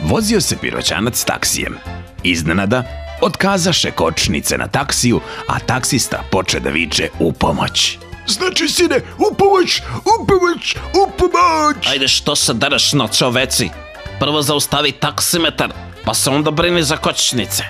vozio se piroćanac taksijem. Iznenada otkazaše kočnice na taksiju, a taksista poče da viče u pomoć. Znači, sine, u pomoć, u pomoć, u pomoć! Ajde, što se dereš na čoveci? Prvo zaustavi taksimetar, pa se onda brini za kočnice.